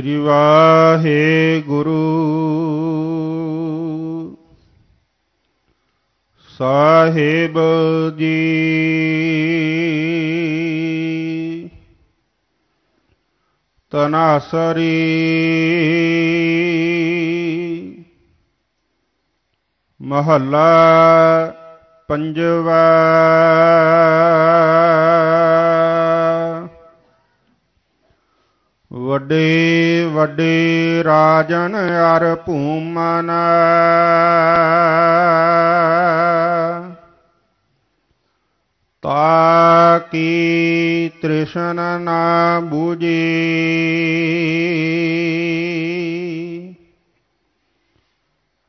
ਸ੍ਰੀ ਵਾਹਿਗੁਰੂ। ਸਾਹਿਬ ਜੀ। ਤਨਾਸਰੀ। ਮਹੱਲਾ ਪੰਜਵਾ। ਵੱਡੇ ਵੱਡੇ ਰਾਜਨ ਅਰ ਭੂਮਨ। ਤਾਕੀ ਤ੍ਰਿਸ਼ਨ ਨਾ ਬੂਝੀ।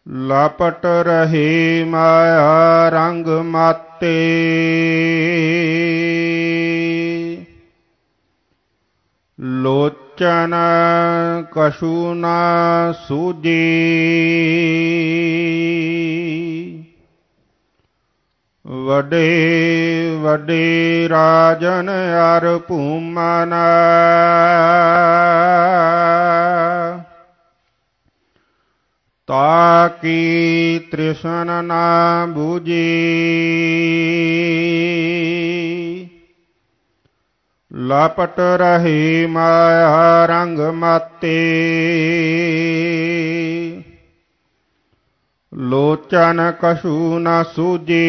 ਲਪਟ ਰਹੇ ਮਾਇਆ ਰੰਗ ਮਾਤੇ। ਲੋਚਨ ਕਛੂ ਨਾ ਸੂਜੀ। ਵਡੇ ਵਡੇ ਰਾਜਨ ਅਰ ਭੂਮਨ। ਤਾਕੀ ਤ੍ਰਿਸ਼ਨ ਨਾ ਬੂਜੀ। ਲਪਟ ਰਹੀ ਮਾਇਆ ਰੰਗ ਮਾਤੇ। ਲੋਚਨ ਕਸੂ ਨਾ ਸੂਜੀ।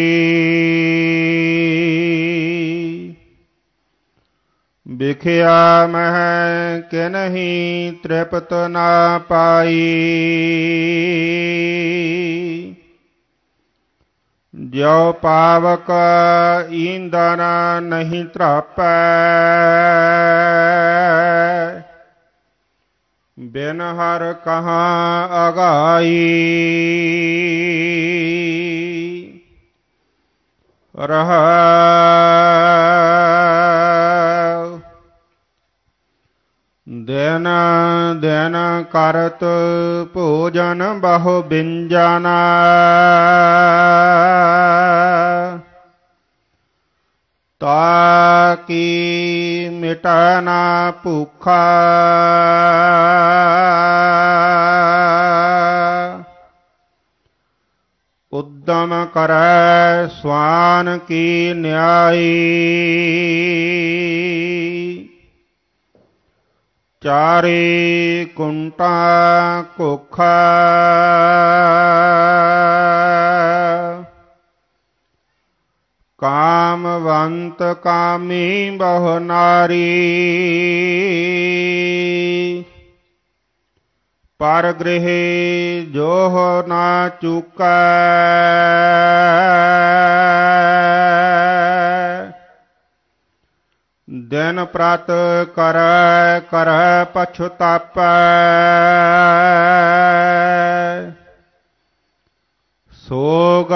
ਵਿਖਿਆ ਮਹਿ ਕਿ ਨਹੀਂ ਤ੍ਰਿਪਤ ਨਾ ਪਾਈ। ਜਿਉ ਪਾਵਕ ਈਂਦਨ ਨਹੀਂ ਤਰਾਪੈ ਬਿਨ ਹਰ ਕਹਾ ਅਗਾਈ। ਰਹਾ। ਦਿਨ ਦਿਨ ਕਰਤ ਭੋਜਨ ਬਹੁ ਤਾ ਕੀ ਮਿਟਨਾ ਭੁਖਾ। ਉਦਮ ਕਰੈ ਸਵਾਨ ਕੀ ਨਿਆਈ। ਚਾਰੇ ਕੁੰਟਾ ਕੋਖਾ। ਕਾਮਵੰਤ ਕਾਮੀ ਬਹੁ ਨਾਰੀ। ਪਰ ਗ੍ਰਹਿ ਜੋਹ ਨਾ ਚੁਕੈ। ਦਿਨ ਪ੍ਰਤ ਕਰੈ ਕਰੈ ਪਛਤਾਪੈ ਸੋਗ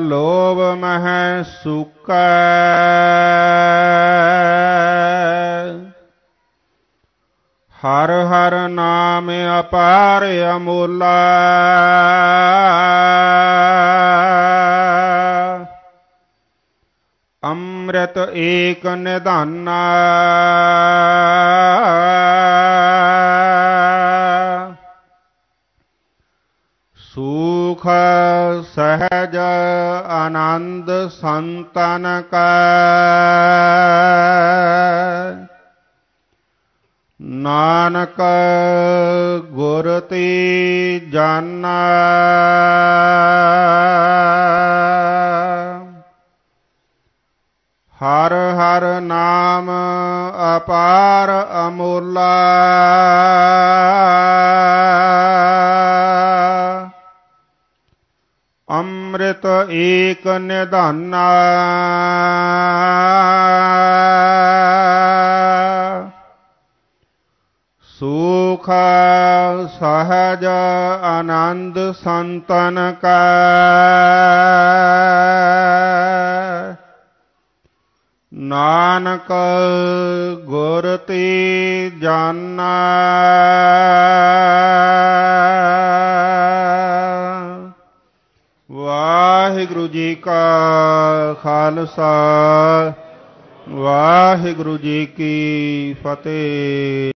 ਲੋਭ ਮਹਿ ਸੁਕੈ ਹਰ ਹਰ ਨਾਮ ਅਪਾਰ ਅਮੋਲਾ ਅੰਮ੍ਰਿਤ ਏਕ ਨਿਧਾਨਾ। ਸੂਖ ਸਹਜ ਆਨੰਦ ਸੰਤਨ ਕਾ ਨਾਨਕ ਗੁਰ ਤੇ ਜਾਨਾ। ਹਰ ਹਰ ਨਾਮ ਅਪਾਰ ਅਮੋਲਾ। ਅੰਮ੍ਰਿਤ ਏਕ ਨਿਧਾਨਾ। ਸੁਖ ਸਹਜ ਆਨੰਦ ਸੰਤਨ ਕਾ। ਨਾਨਕ ਗੁਰ ਤੇ ਜਾਨਾ। ਵਾਹਿਗੁਰੂ ਜੀ ਕਾ ਖਾਲਸਾ ਵਾਹਿਗੁਰੂ ਜੀ ਕੀ ਫਤਿਹ।